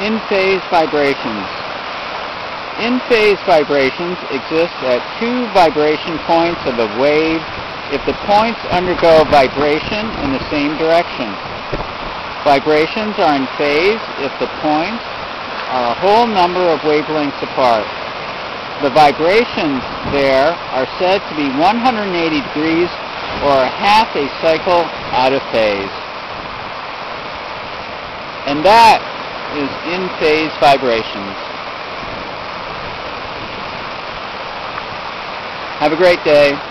In-phase vibrations. In-phase vibrations exist at two vibration points of a wave if the points undergo vibration in the same direction. Vibrations are in phase if the points are a whole number of wavelengths apart. The vibrations there are said to be 180 degrees or half a cycle out of phase. And that is in-phase vibrations. Have a great day.